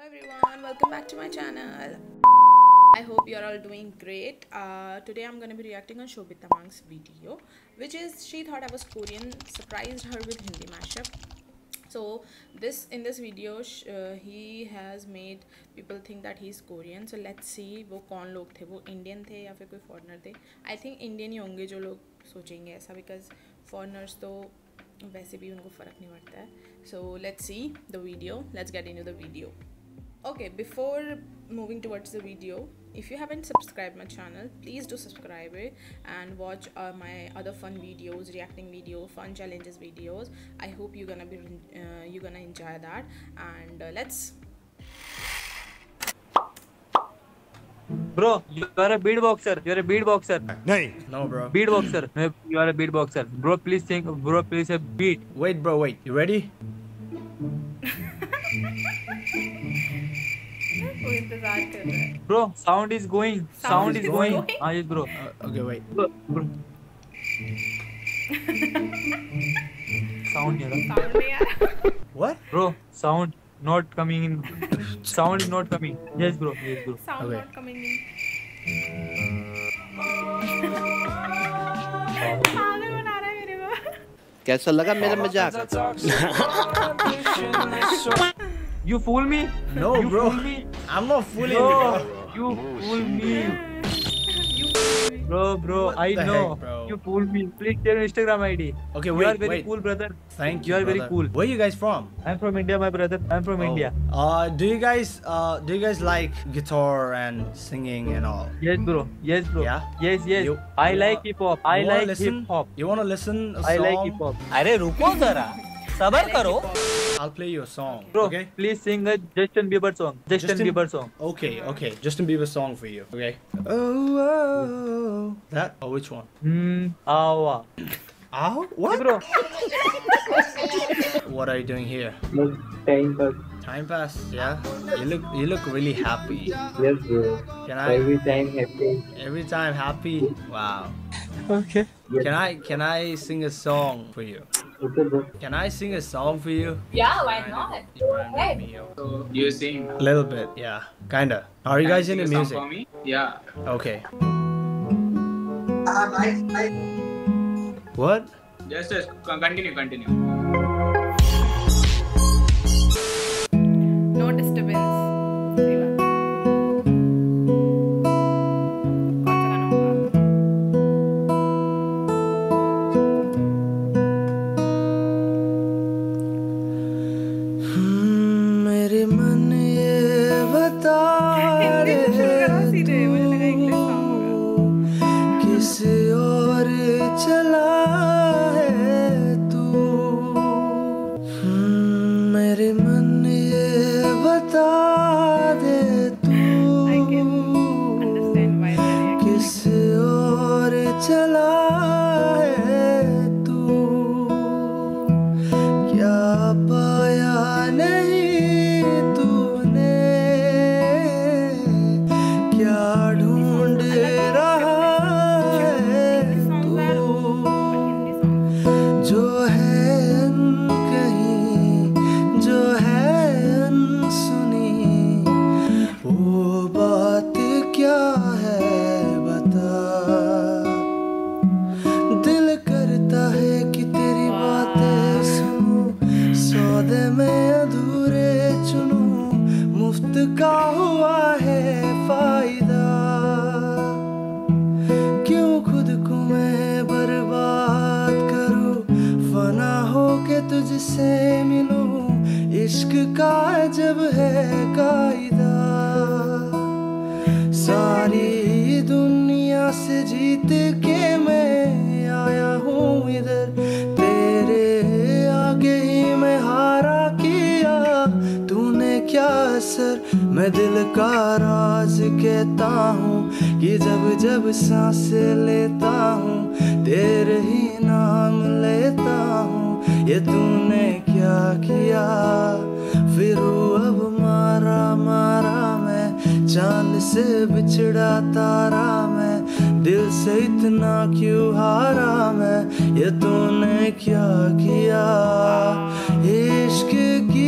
hello everyone welcome back to my channel. I hope you're all doing great. Uh, today i'm going to be reacting on Sobit Tamang's video which is she thought i was korean surprised her with hindi mashup. So this in this video uh, he has made people think that he's Korean. So let's see वो कौन Indian थे या फिर think Indian ही होंगे जो लोग सोचेंगे because foreigners तो वैसे भी उनको फ़र्क नहीं पड़ता है। So let's see the video let's get in video okay before moving towards the video if you haven't subscribed my channel please do subscribe it and watch uh, my other fun videos reacting video fun challenges videos i hope you're gonna be uh, you're gonna enjoy that and uh, let's Bro, you are a beatboxer. You are a beatboxer. नहीं No, bro. Beatboxer. You are a beatboxer. Bro, please think. Bro, please a beat. Wait, bro, wait. You ready? मज़ाक कर रहा है bro sound is going sound is going हाँ yes bro okay भाई bro sound नहीं आ रहा sound नहीं आ रहा what bro sound not coming in sound is not coming yes bro yes bro sound not coming in कैसा लगा मेरा मज़ाक? You fool me no bro I'm not fooling you. No, you fool me. Bro, bro, What I the know. heck, bro? You fool me. Please share your Instagram ID. Okay, you wait, are very wait. cool, brother. Thank You you. are very brother. cool. Where you guys from? I'm from India, my brother. I'm from India. Oh. Uh, do you guys uh do you guys like guitar and singing and all? Yes, bro. Yes, bro. Yeah? Yes, yes. You- I you like wanna- hip hop. I you wanna like listen? hip hop. You wanna listen a I song? like hip hop. अरे रुको जरा सबर करो I'll play you a song. Bro, Okay. please sing a Justin Bieber song. Justin, Justin- Bieber song. Okay, okay. Justin Bieber song for you. Okay. Oh, oh, that. Oh, which one? Hmm. Awa. Ow. Hey, What? bro. What are you doing here? time pass. Time pass. Yeah. You look. You look really happy. Yes, bro. Can I? Every time happy. Every time happy. Wow. Okay. Can I? Can I sing a song for you? Okay, bro. Can I sing a song for you? Yeah, why not? You rhyme with. So you sing A little bit, yeah, kinda. Are you guys sing into music? for me? Yeah. Okay. Um, what? Just, just continue, continue. के तुझसे मिलूं, इश्क का जब है कायदा। सारी दुनिया से जीत के मैं आया हूँ इधर। तेरे आगे ही मैं हारा किया, तूने क्या असर? मैं दिल का राज कहता हूँ कि जब जब सांस लेता हूँ, तेरे ही नाम हूँ ये तूने क्या किया? फिर अब मारा मारा मैं। चाँद से बिछड़ा तारा मैं। दिल से इतना क्यों हारा मैं? ये तूने क्या किया? इश्क की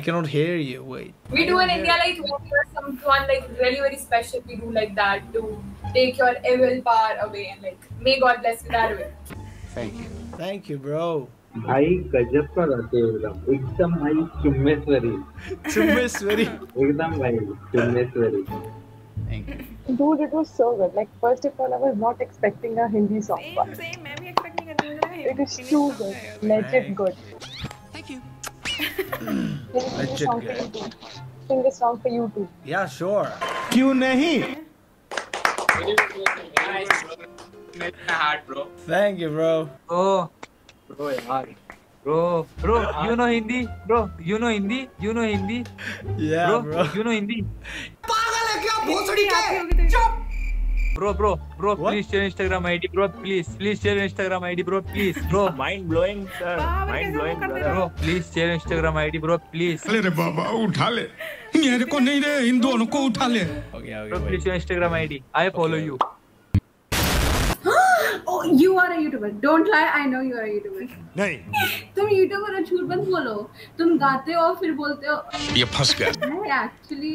I cannot hear you. Wait. We do in India like when you're someone like really very special, we do like that to take your evil power away and like may God bless you that way. Thank you, bro. भाई गजब का गाते हो एकदम एकदम भाई चुम्मेश्वरी Chummeswari. एकदम भाई चुम्मेश्वरी Dude, it was so good. Like, first of all, I was not expecting a Hindi song. Same, But same. मैं भी expect नहीं कर रही हूँ जरा it is too good. Legit good. Legit too? Sing a song for you too. Yeah, sure. क्यों नहीं? Heart, bro. Thank you, bro. Oh, bro, yaar. Bro, bro, you know Hindi? Bro, you know Hindi? You know Hindi? Yeah, Bro, bro. you know Hindi? Bro, bro, bro, What? please share Instagram ID, bro, please, please share Instagram ID, bro, please, bro, Mind blowing, sir. Mind blowing, bro, please share Instagram ID, bro, please, ले रे बाबा उठा ले मेरे को नहीं रे इन दोनों को उठा ले Okay, okay, bro, please share Instagram ID. I follow you. Oh, you are a YouTuber. Don't lie. I know you are a YouTuber. नहीं तुम YouTuber हो झूठ मत बोलो. तुम गाते हो फिर बोलते हो. ये फंस गया I actually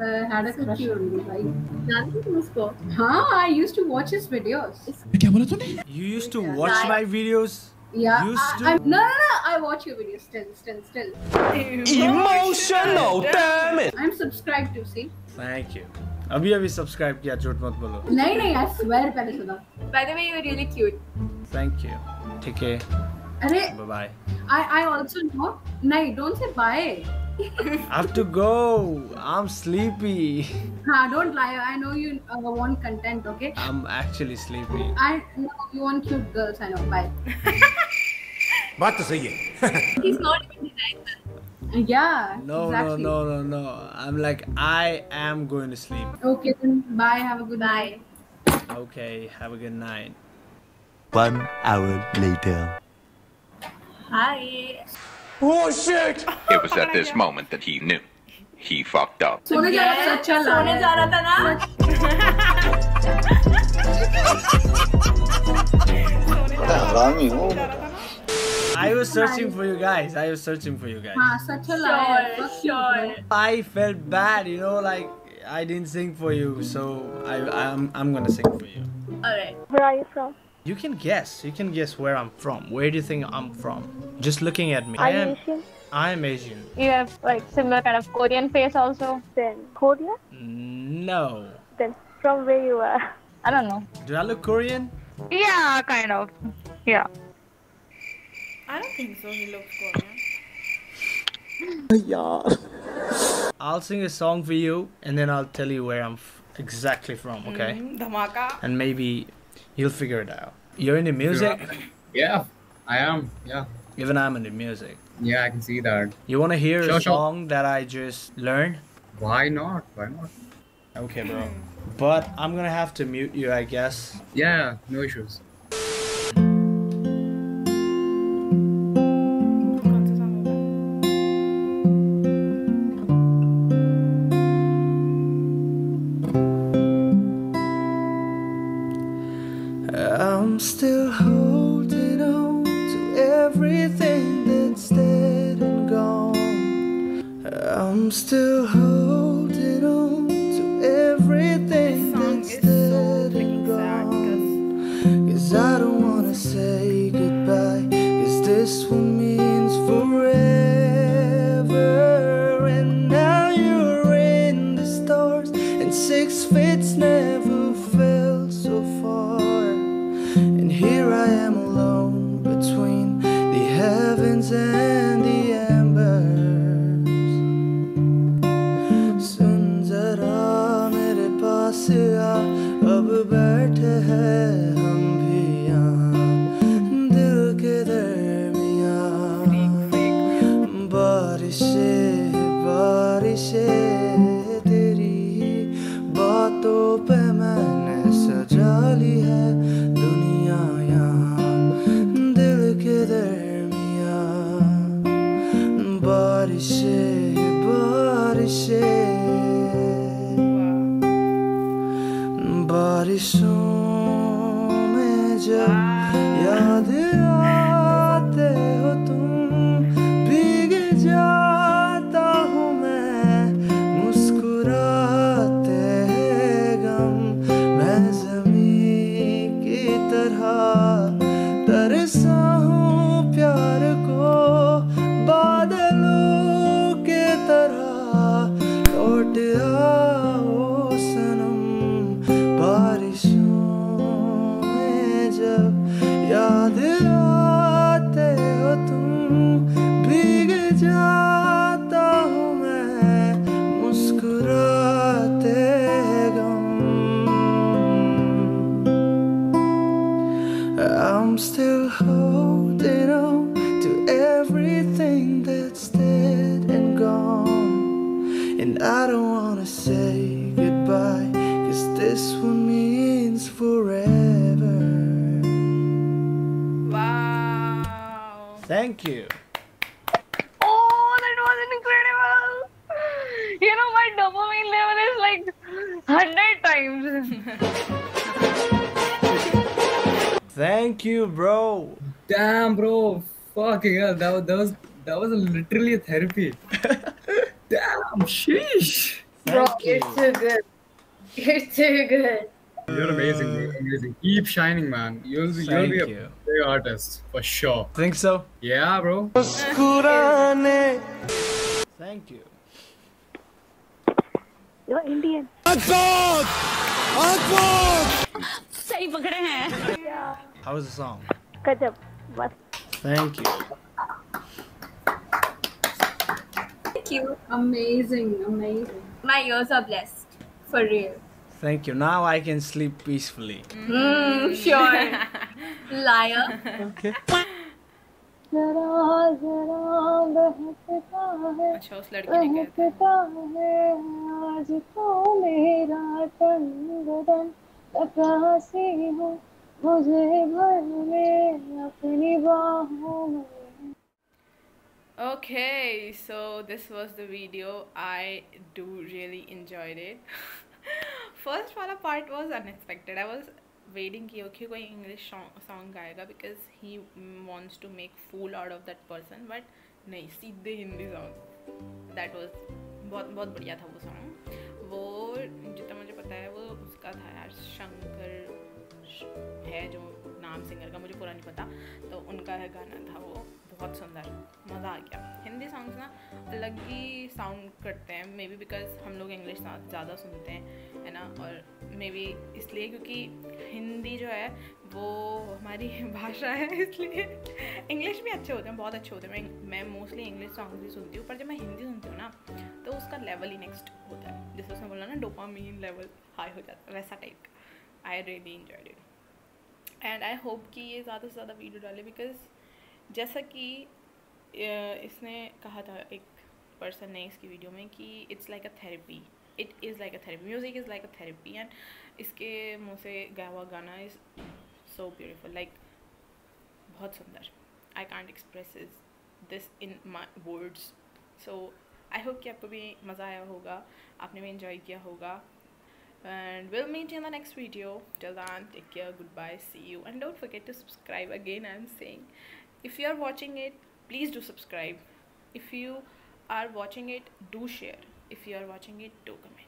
uh, had a crush on you, right? जानती हो तुम उसको? हाँ, I used to watch his videos. क्या बोला तूने You used to watch my videos? Yeah. Used I, to? I, no, no, no. I watch your videos still, still, still. Emotional, damn it. I'm subscribed to see. Thank you. अभी अभी subscribe किया झूठ मत बोलो नहीं नहीं I swear पहले सुना. By the way, you're really cute. Thank you. ठीक है अरे Bye bye. I I also know. नहीं, don't say bye. I have to go. I'm sleepy. हाँ, don't lie. I know you uh, want content, okay? I'm actually sleepy. I know you want cute girls. I know. Bye. बात तो सही है He's not even denying that. Yeah. No, exactly. no, no, no, no. I'm like, I am going to sleep. Okay, then bye. Have a good night. Okay, have a good night. One hour later. Hi. It was at this moment that he knew. He fucked up. सोने जा रहा था अच्छा सोने जा रहा था ना I was searching for you guys. I was searching for you guys. हाँ सच है sure I felt bad, you know, like I didn't sing for you, so I I'm I'm gonna sing for you. alright Where are you from? You can guess. You can guess where I'm from. Where do you think I'm from? Just looking at me. Are I am, Asian? I am Asian. You have like similar kind of Korean face also. Then Korea? No. Then from where you are? I don't know. Do I look Korean? Yeah, kind of. Yeah. I don't think so. He looks Korean. yeah. I'll sing a song for you, and then I'll tell you where I'm exactly from. Okay. Mm. And maybe you'll figure it out. You're into music? Yeah, I am. Yeah. Even I'm into music. Yeah, I can see that. You want to hear a Sure, sure. song that I just learned? Why not? Why not? Okay, bro. But I'm gonna have to mute you, I guess. Yeah, no issues. आ अब बैठे हैं हम भी यहाँ। दिल के दरमिया बारिशें बारिशें। And I don't wanna say goodbye, cause this one means forever. Wow. Thank you. Oh, that was incredible! You know, my dopamine level is like 100 times. Thank you, bro. Damn, bro. Fucking hell. That was, that was, that was literally a therapy. Sheesh. Bro, you. you're too good. You're too good. You're amazing. You're amazing. Keep shining, man. You'll, you'll be a you. great artist for sure. Think so? Yeah, bro. Thank you. You're Indian. Akbar! Akbar! How was the song? Kajab. Thank you. you. Amazing, amazing. My ears are blessed. For real. Thank you. Now I can sleep peacefully. Hmm, sure. Liar. Okay. जरा जरा बहकता है अच्छा उस लड़की ने कहा बहकता है आज तो मेरा तन बदन तकासी हो मुझे भर ले Okay, so this was the video. I do really enjoyed it. First वाला part was unexpected. I was waiting कि okay कोई English song गाएगा because he mm, wants to make fool out of that person. But नहीं सीधे Hindi song. That was बहुत बहुत बढ़िया था वो song. वो जितना मुझे पता है वो उसका था यार शंकर है जो नाम सिंगर का मुझे पूरा नहीं पता तो उनका है गाना था वो बहुत सुंदर, मज़ा आ गया। हिंदी सॉन्ग्स ना अलग ही साउंड करते हैं मे बी बिकॉज़ हम लोग इंग्लिश ज़्यादा सुनते हैं, है ना? और मे बी इसलिए क्योंकि हिंदी जो है, वो हमारी भाषा है, इसलिए इंग्लिश भी अच्छे होते हैं, बहुत अच्छे होते हैं। मैं मोस्टली इंग्लिश सॉन्ग्स भी सुनती हूँ, पर जब मैं हिंदी सुनती हूँ ना तो उसका लेवल ही नेक्स्ट होता है। जैसे उसने बोला ना डोपामीन लेवल हाई हो जाता है, वैसा type I really it and I hope कि ये ज़्यादा से ज़्यादा वीडियो डाले बिकॉज़ जैसा कि इसने कहा था एक पर्सन ने इसकी वीडियो में कि it's like a therapy it is like a therapy music is like a therapy and इसके मुँह से गाया हुआ गाना इज़ सो ब्यूटीफुल लाइक बहुत सुंदर. I can't express is this in my words so I hope कि आपको भी मज़ा आया होगा. आपने भी इंजॉय किया होगा. And and we'll meet you in the next video. Till then, take care. Goodbye. See you. And don't forget to subscribe again, i'm saying. If you are watching it please do subscribe. If you are watching it do share. If you are watching it do comment